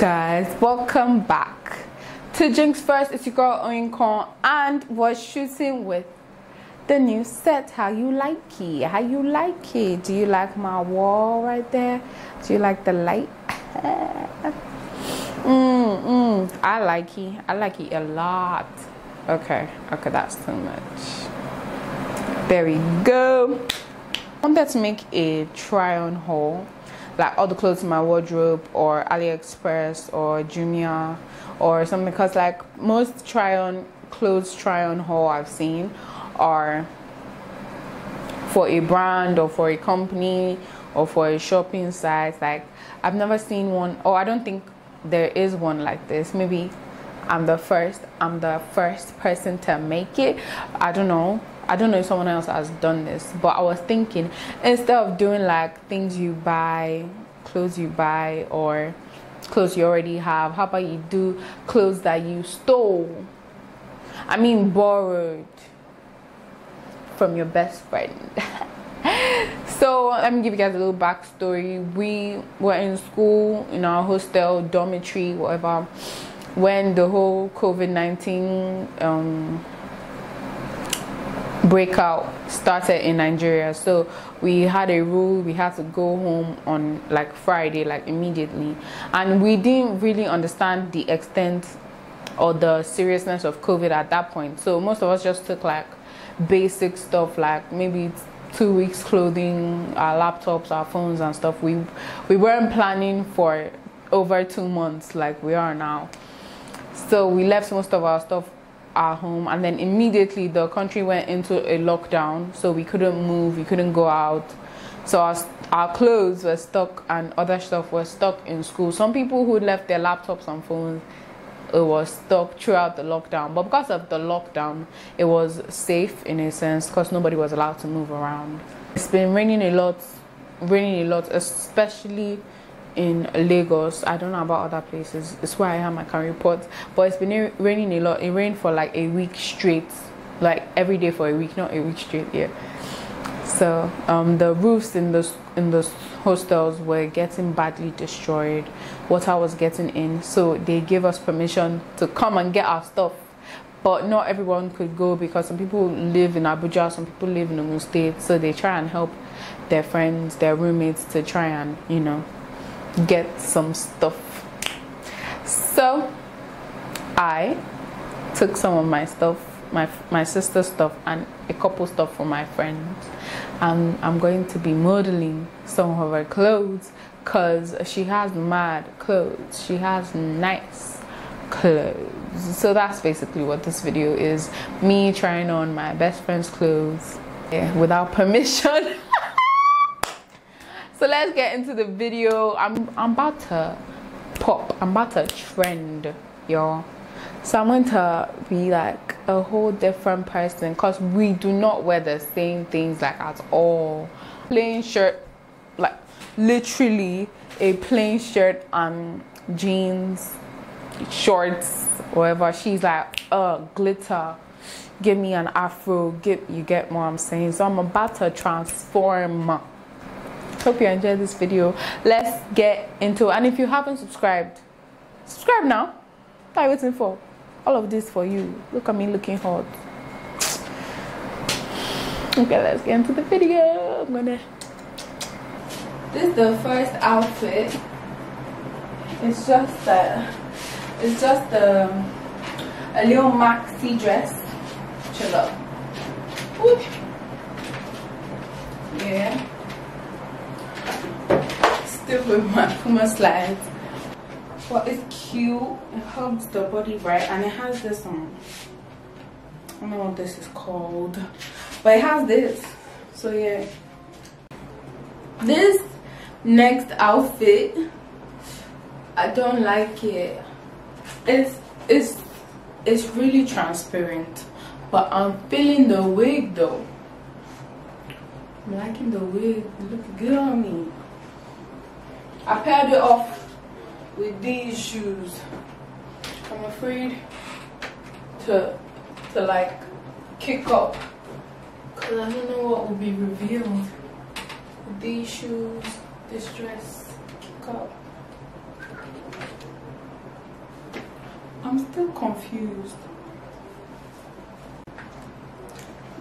welcome back to JynxxVerse. It's your girl Oyinkan and we're shooting with the new set. How you like it? How you like it? Do you like my wall right there? Do you like the light? mm, mm, I like it. I like it a lot. Okay, okay, that's too much. There we go. I wanted to make a try on haul like all the clothes in my wardrobe or AliExpress or Jumia or something because like most try on clothes try on haul I've seen are for a brand or for a company or for a shopping site. Like I've never seen one or I don't think there is one like this. Maybe I'm the first I'm the first person to make it I don't know I don't know if someone else has done this, but I was thinking instead of doing like things you buy, clothes you buy, or clothes you already have, how about you do clothes that you stole? I mean, borrowed from your best friend. so let me give you guys a little backstory. We were in school in our hostel, dormitory, whatever, when the whole COVID 19 um, breakout started in Nigeria. So we had a rule we had to go home on like Friday, like immediately. And we didn't really understand the extent or the seriousness of COVID at that point. So most of us just took like basic stuff like maybe two weeks clothing, our laptops, our phones and stuff. We we weren't planning for over two months like we are now. So we left most of our stuff at home and then immediately the country went into a lockdown so we couldn't move we couldn't go out. So our, our clothes were stuck and other stuff was stuck in school. Some people who left their laptops and phones it was stuck throughout the lockdown. But because of the lockdown it was safe in a sense because nobody was allowed to move around. It's been raining a lot raining a lot especially in Lagos. I don't know about other places. It's where I am. I can report. But it's been raining a lot. It rained for like a week straight, like every day for a week, not a week straight. Yeah. So um, the roofs in the in the hostels were getting badly destroyed. Water was getting in, so they gave us permission to come and get our stuff. But not everyone could go because some people live in Abuja, some people live in Ogun State, so they try and help their friends, their roommates to try and you know get some stuff. So I took some of my stuff, my my sister's stuff, and a couple stuff for my friends, and I'm going to be modeling some of her clothes because she has mad clothes. She has nice clothes. So that's basically what this video is. Me trying on my best friend's clothes yeah, without permission. So let's get into the video. I'm i'm about to pop. I'm about to trend y'all. So i'm going to be like a whole different person because we do not wear the same things like at all. Plain shirt like literally a plain shirt and jeans shorts whatever. She's like uh glitter. Give me an afro. Get you get what i'm saying? So i'm about to transform hope you enjoyed this video. Let's get into and if you haven't subscribed subscribe now. What are you waiting for? All of this for you. Look at me looking hot. Okay let's get into the video. I'm gonna this is the first outfit. It's just a it's just um, a, a little maxi dress. Chill up yeah still with my Puma slides. But it's cute. It hugs the body right and it has this on. I don't know what this is called. But it has this. So yeah. This next outfit I don't like it. It's it's it's really transparent. But I'm feeling the wig though. I'm liking the wig. Looks good on me. I paired it off with these shoes. I'm afraid to to like kick up because I don't know what will be revealed. These shoes, this dress, kick up. I'm still confused.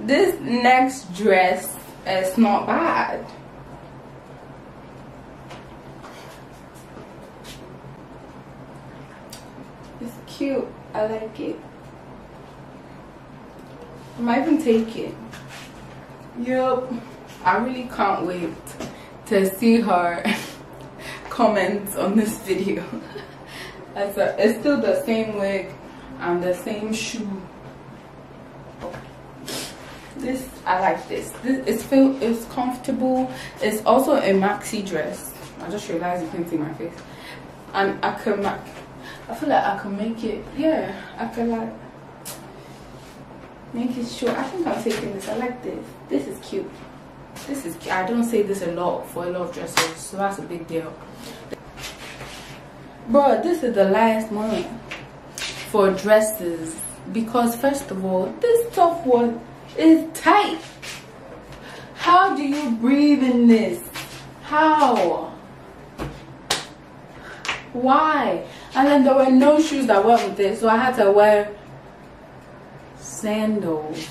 This next dress is not bad. It's cute. I like it. I might even take it. Yup. I really can't wait to see her comments on this video. it's, still the same wig and the same shoe. This I like this. This it's feel it's comfortable. It's also a maxi dress. I just realized you can't see my face. And I can I feel like I can make it yeah, I can like make it short. I think I'm taking this. I like this. This is cute. This is cute. I don't say this a lot for a lot of dresses, so that's a big deal. Bro, this is the last month for dresses because first of all, this top one is tight. How do you breathe in this? How? Why? And then there were no shoes that went with it, so I had to wear sandals.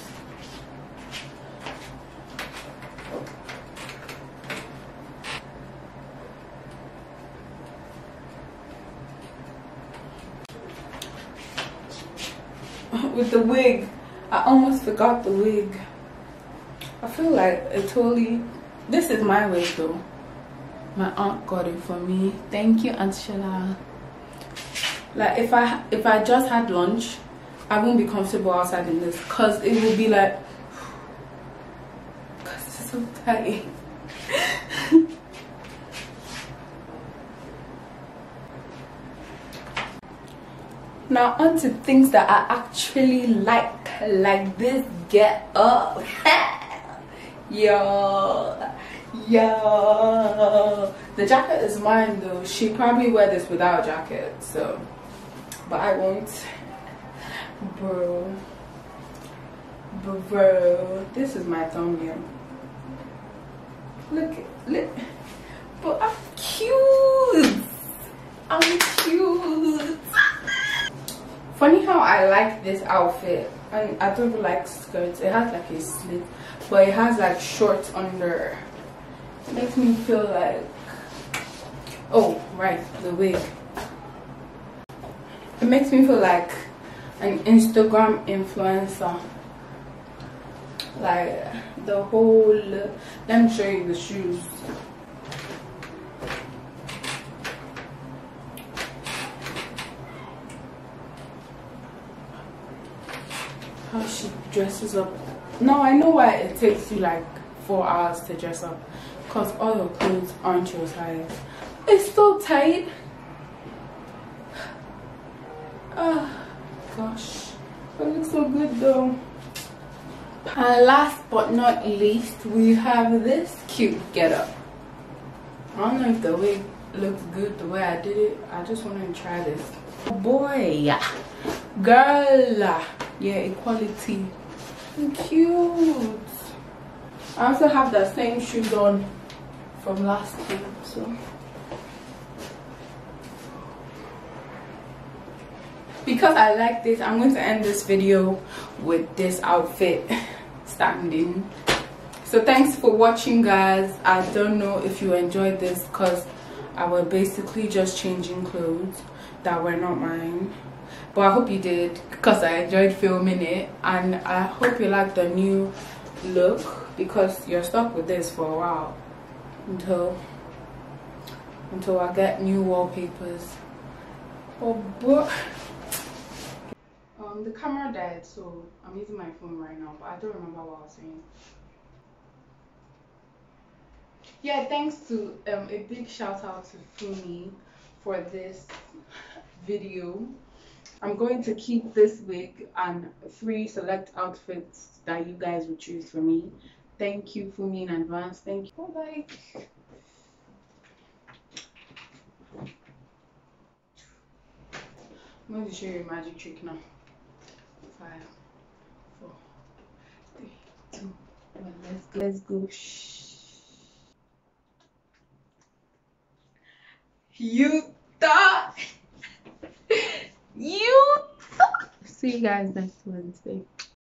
with the wig. I almost forgot the wig. I feel like it totally, this is my wig though. My aunt got it for me. Thank you, Aunt Sheila. Like if I if I just had lunch, I won't be comfortable outside in this because it will be like, because it's so tight. now on to things that i actually like like this get up. Yo yo. The jacket is mine though. She probably wear this without jacket so but i won't. Bro. Bro this is my thumbnail look look. But i'm cute. I'm cute. Funny how i like this outfit. And i don't like skirts. It has like a slit but it has like shorts under. It makes me feel like oh right the wig it makes me feel like an instagram influencer like the whole let me show you the shoes how she dresses up. Now I know why it takes you like four hours to dress up because all your clothes aren't your size. It's so tight. Oh gosh, it looks so good though. And last but not least, we have this cute getup. I don't know if the wig looks good the way I did it. I just want to try this. Oh, boy, girl yeah equality cute i also have the same shoes on from last year so because i like this i'm going to end this video with this outfit standing. So thanks for watching guys. I don't know if you enjoyed this because i was basically just changing clothes that were not mine. But i hope you did because i enjoyed filming it. And i hope you like the new look because you're stuck with this for a while. Until until i get new wallpapers. Oh but um the camera died so i'm using my phone right now but i don't remember what i was saying yeah thanks to um a big shout out to Funmi for this video I'm going to keep this wig and three select outfits that you guys would choose for me. Thank you me in advance. Thank you. Bye bye. I'm going to show you a magic trick now. Five, four, three, two, one. Let's go. Let's go. Shh. You thought. You See you guys next Wednesday.